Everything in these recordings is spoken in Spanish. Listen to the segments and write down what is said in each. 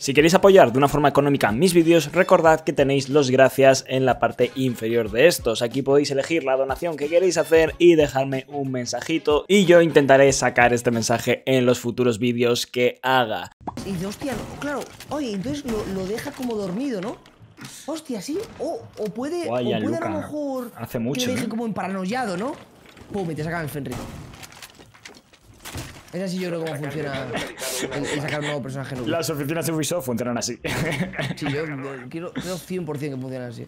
Si queréis apoyar de una forma económica mis vídeos, recordad que tenéis los gracias en la parte inferior de estos. Aquí podéis elegir la donación que queréis hacer y dejarme un mensajito y yo intentaré sacar este mensaje en los futuros vídeos que haga. Y hostia, claro, oye, entonces lo, lo deja como dormido, ¿no? Hostia, sí. O, o puede, o puede a lo mejor. Hace mucho, Que le deje ¿no? como en paranoiado, ¿no? Pum, y te sacan el Fenrir. Es así yo creo cómo funciona el sacar un nuevo personaje nuevo. Las oficinas de Ubisoft funcionan así. Sí, yo quiero, creo 100% que funciona así.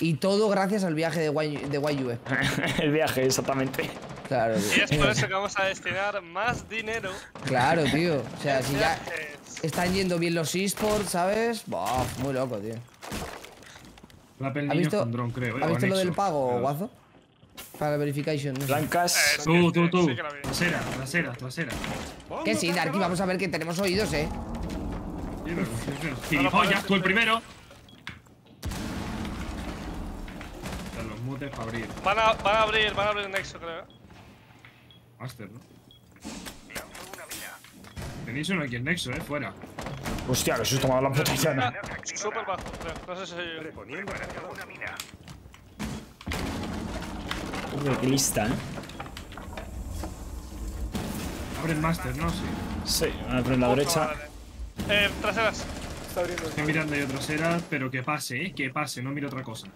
Y todo gracias al viaje de, y, de YUE. El viaje, exactamente. Claro, Y tío. es por eso que vamos a destinar más dinero. Claro, tío. O sea, si ya están yendo bien los esports, ¿sabes? Buah, muy loco, tío. La ¿Has visto, con dron, creo. eh, ¿has o visto lo del pago. Guazo? Para la verification. no. Blancas. Eh, Tú, tú, tú. sí que. Trasera, trasera, trasera. Que sí, Darky, vamos a ver que tenemos oídos, ¿eh? Sí, pero- Gilipollas, tú el primero. Están los mutes para abrir. Van a, van a abrir, van a abrir Nexo, creo. Master, ¿no? Tenéis uno aquí en Nexo, eh, fuera. Hostia, los he tomado la puta llana. Súper bajo. No sé si soy yo. Joder, qué lista, eh. Abre el Master, ¿no? Sí. Sí, a por la derecha. Vale. Eh, traseras. Estoy mirando yo trasera, pero que pase, eh, que pase, no miro otra cosa.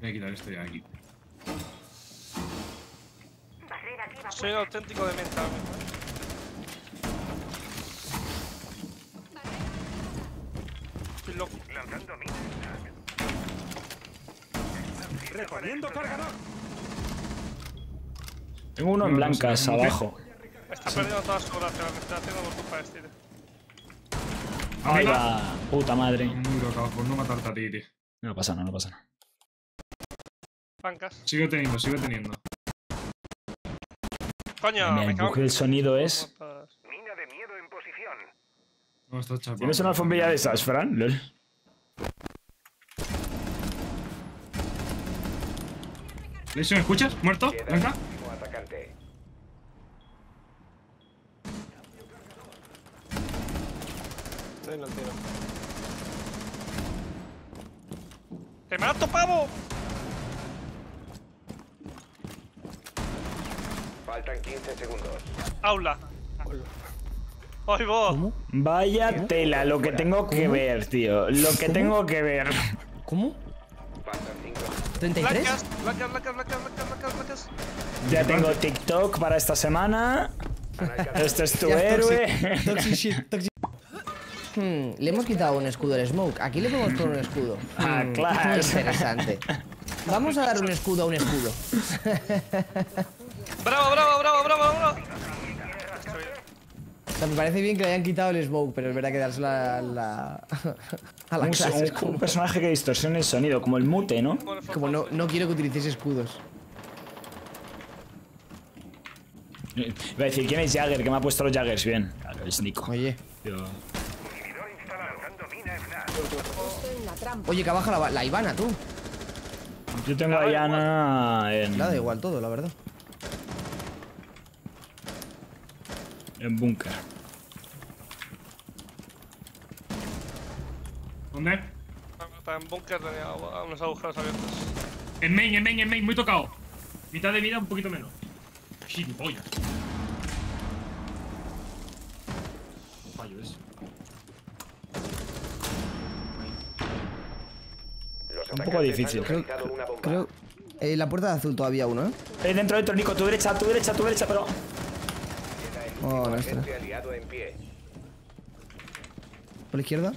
Voy a quitar esto ya de aquí. Soy auténtico de menta. Estoy loco. Tengo uno en No, no sé, blancas no sé. abajo. Está perdiendo. Me está haciendo culpa este. tío. Ahí Arriba. va. Puta madre. Un muro acá por no matarte a ti, tío. No pasa nada, no pasa nada. Sigo teniendo, sigo teniendo. Coño, me el sonido es. No, está chapado. ¿Tienes una alfombilla de esas, Fran? Lol. ¿Lesion, escuchas? ¿Muerto? ¿Blanca? ¡Te mato, pavo! Faltan 15 segundos. Aula. ¡Ay, vos! ¿Cómo? Vaya tela, lo que tengo que ver, tío. Lo que tengo que ver. ¿Cómo? Faltan 5 ¿33? Blancas, blancas, blancas, blancas, blancas, blancas, blancas. Ya tengo TikTok para esta semana. Este es tu Ya es héroe. Toxic shit, toxic Hmm, le hemos quitado un escudo al Smoke. Aquí le podemos poner un escudo. Ah, Hmm, claro. Muy interesante. Vamos a dar un escudo a un escudo. ¡Bravo, bravo, bravo, bravo, bravo! Sea, me parece bien que le hayan quitado el Smoke, pero es verdad que dárselo a la. a la Un, clase. es un- como, un personaje que distorsiona el sonido, como el mute, ¿no? como no, no quiero que utilices escudos. Iba a decir, ¿quién es Jagger? Que me ha puesto los Jaggers bien. Claro, es Nico. Oye. Tío. Oye, que baja la, la Ivana, tú. Yo tengo a Yana en, Le da igual todo, la verdad. en búnker. ¿Dónde? Está en búnker, tenía unos agujeros abiertos. En main, en main, en main, muy tocado. Mitad de vida, un poquito menos. Gilipollas. Fallo eso. Los Un poco difícil. bomba. Creo. Eh, la puerta de azul todavía uno, ¿eh? Eh, dentro, dentro, Nico, tu derecha, tu derecha, tu derecha, pero. Oh, en pie. Por la izquierda.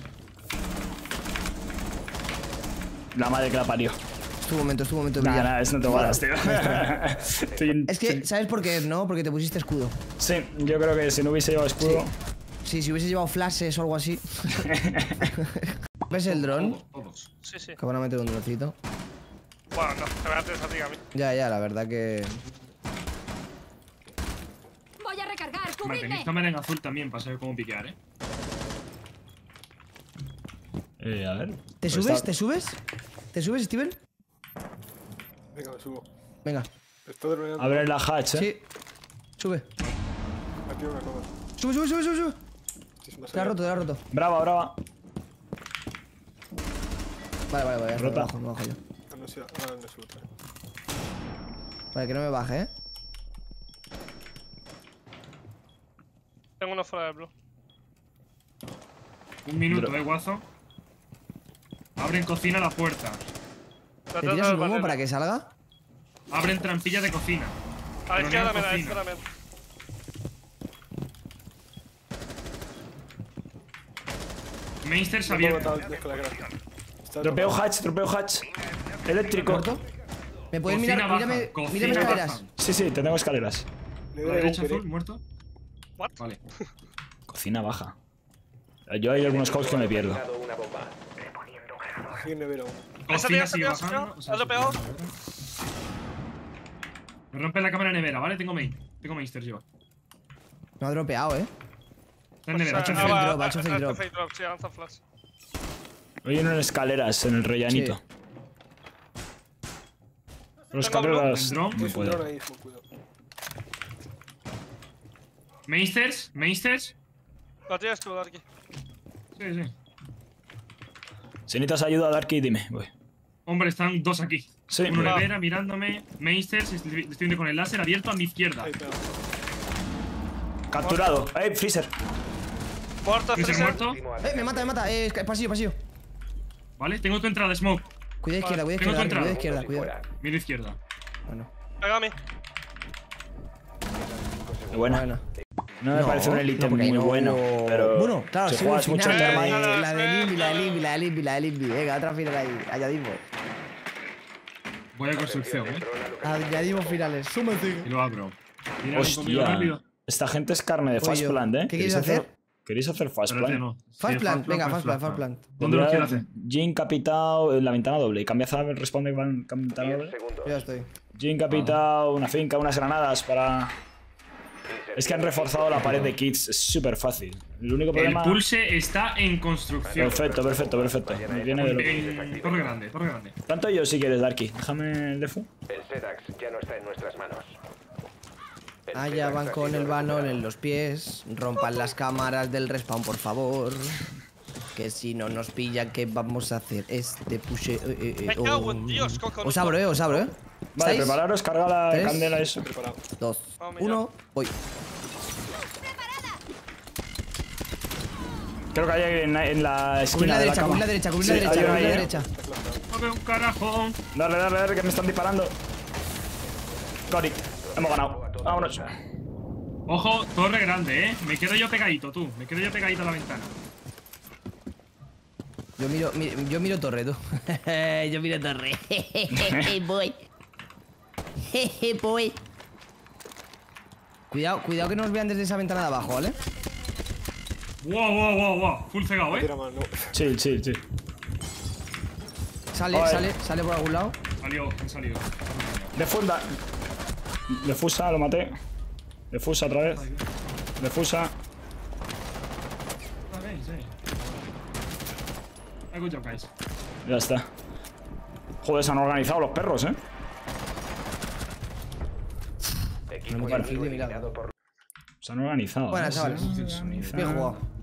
La madre que la parió. Es tu momento, es tu momento de Nada, brillar. nada, es no te jodas, tío. Estoy Es que, ¿sabes por qué? No, porque te pusiste escudo. Sí, yo creo que si no hubiese llevado escudo. Sí, si hubiese llevado flashes o algo así. ¿Ves el dron? Todos, todos. Sí, sí. Que van a meter un droncito. Bueno, no, te voy a tía a mí. Ya, ya, la verdad que. Voy a recargar, Vale, cubridme. tenéis cámara en azul también para saber cómo piquear, eh. Eh, a ver. ¿Te Pues subes? está- ¿Te subes? ¿Te subes, Steven? Venga, me subo. Venga. Abre la hatch, eh. Sí. Sube. Aquí una cover. Sube, sube, sube, sube, sube. Sí, Te la roto, te la ha roto. Brava, brava. Vale, vale, vale. Rota. Me bajo, me bajo yo. No. Vale, que no me baje, eh. Tengo uno fuera de blue. Un minuto, Dro- eh, guazo. Abren cocina la puerta. ¿Te tiras un humo para que salga? Abren trampilla de cocina. A la Pero izquierda, a la izquierda. Mainsters abierto. Tropeo hatch, tropeo hatch. Eléctrico. ¿Muerto? ¿Me puedes Cocina mirar? baja, Mírame, escaleras. baja. Sí, sí, te tengo escaleras. Le A doy la derecha azul, muerto. What? Vale. Cocina baja. Yo hay algunos calls que me pierdo. Nevera aún. Esa Cocina sigue. Me rompe la cámara nevera, ¿vale? Tengo main. Tengo mainsters yo. Me ha dropeado, eh. Está en nevera. Está en fake drop, ha hecho ha fake hecho drop. sí, lanza flash. Hay uno en escaleras, en el rellanito. Sí. Blue. escaleras. No Tienes un puedo. Mainsters, mainsters. La tienes tú, Darky. Sí, sí. Si necesitas ayuda, Darky, dime. Voy. Hombre, están dos aquí. Sí. Uno nevera mirándome. Mainsters, estoy estoy viendo con el láser abierto a mi izquierda. Capturado. ¡Eh, Freezer! Muerto, Freezer Freezer. muerto. Eh, me mata, me mata. Eh, pasillo, pasillo. Vale, tengo tu entrada, Smoke. Cuida izquierda, cuida Tengo izquierda, tu entrada. cuida izquierda, Puntos y cuida. fuera. Miro izquierda. Bueno, Pega a mí. Buena. No me No, parece un porque muy no- bueno. Pero Bueno, claro, si sí, juegas al mucho final, Termite. eh, La de Limbi, la de Limbi, la de Limbi, la de Limbi. Venga, otra final ahí. Añadimos. Voy a construcción, eh. Añadimos finales. Súmate. Y lo abro. Mira, Hostia. Esta gente es carne de Voy Fast yo. Plant, ¿eh? ¿Qué quieres hacer? ¿Queréis hacer Fast Espérate, Plant? no. Fast Sí, plant, venga, pues fast plant, fast plant. ¿Dónde lo quiero hacer? Jin capitao en la ventana doble. Y cambias a respawn de van- ventana 10 doble. ya estoy. Jin capitao, una finca, unas granadas para. Es que han reforzado la pared de kits. Es súper fácil. El único El problema. pulse está en construcción. Perfecto, perfecto, perfecto. Me viene de lo- En torre grande, torre grande. Tanto yo si quieres, Darky. Déjame el defu. El Sedax ya no está en nuestras manos. Allá Sedax van con el banner en los pies. Rompan las cámaras del respawn, por favor. Que si no nos pillan, ¿qué vamos a hacer? Este push. Eh, eh, eh, oh. Os abro, eh, os abro, eh. Vale, ¿Estáis? prepararos, carga la ¿Tres? candela eso. Preparado. Dos, uno, voy. Creo que hay en, en la Cubrir esquina la de la derecha, cama. cubrir la derecha, cubrir Sí, la derecha, hay uno cubrir la ¿eh? derecha. No veo un carajo. Dale, dale, dale, que me están disparando. Cori, hemos ganado. Vámonos. Ojo, torre grande, eh. Me quedo yo pegadito, tú. Me quedo yo pegadito a la ventana. Yo miro, mi- yo miro torre, tú. yo miro torre. voy. voy. Cuidado, cuidado que no nos vean desde esa ventana de abajo, ¿vale? Wow, wow, wow, wow. Full cegado, eh. Tira más, no. Chill, chill, chill. Sale, sale, sale por algún lado. Salió, han salido. Defunda. Defusa, lo maté. Defusa otra vez. Defusa. Eh. Good job, guys. Ya está. Joder, se han organizado los perros, eh. Equipo No me de Se han organizado. Buenas, chavales. Bien jugado.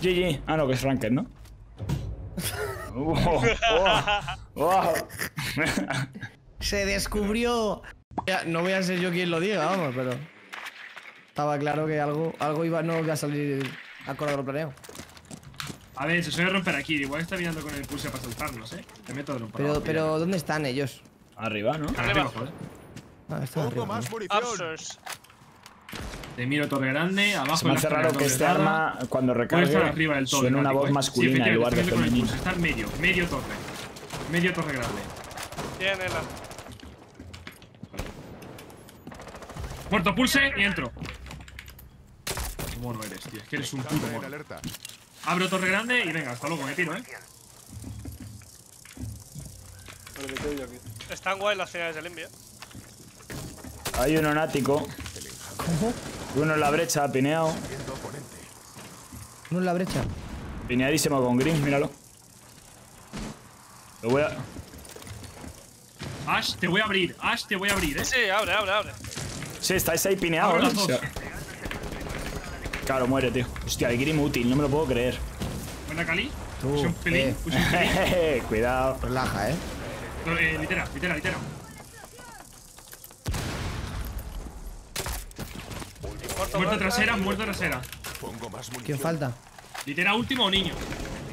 GG. Ah, no, que es Ranked, ¿no? Wow, wow, wow. Se descubrió. Ya, no voy a ser yo quien lo diga, vamos, pero. Estaba claro que algo, algo iba, no iba a salir acorde a lo planeado. A ver, se suele romper aquí. Igual está mirando con el pulse para saltarnos, eh. Te meto de un Pero, pero, ¿dónde están ellos? Arriba, ¿no? Arriba, joder. Ah, están arriba, ¿no? Te miro torre grande, abajo. Se me la hace raro que este arma, cuando recargue, arriba del todo. suene una Nático, voz masculina sí, en lugar de femenina. Está en medio, medio torre. Medio torre grande. Tiene la. Muerto pulse y entro. Qué mono eres, tío. Es que eres un puto mono. Abro torre grande y venga, hasta luego, me tiro, eh. Están guay las señales del envío. Hay uno en ático. ¿Cómo? Uno en la brecha, pineado. No en la brecha. Pineadísimo con green, míralo. Lo voy a. Ash, te voy a abrir. Ash, te voy a abrir, eh. Sí, abre, abre, abre. Sí, estáis ahí pineados, ¿eh? las dos. O sea, Claro, muere, tío. Hostia, el Grim útil, no me lo puedo creer. Buena Cali. Tú, Puse un pelín, eh. puse un pelín. Cuidado. Relaja, eh. No, eh, litera, litera, litera. Muerto trasera, muerto trasera. ¿Quién falta? Litera último o niño.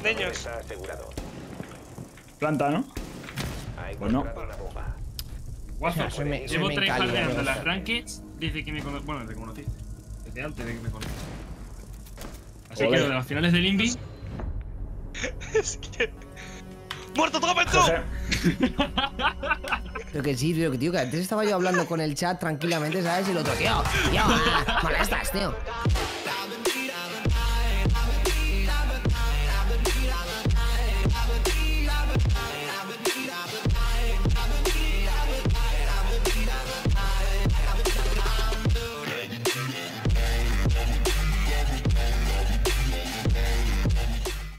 Niños. Asegurado. Planta, ¿no? Bueno. bomba. Guazo. Me- soy Llevo me tres caldeando las rankeds desde que me conociste. Bueno, desde que me conociste. Desde antes de que me conociste. Así Joder. que de las finales del Invi. Es que. ¡Muerto, toma tú! Pero que sí, tío, que tío, que antes estaba yo hablando con el chat tranquilamente, ¿sabes? Y el otro, tío, tío, ah, molestas, tío.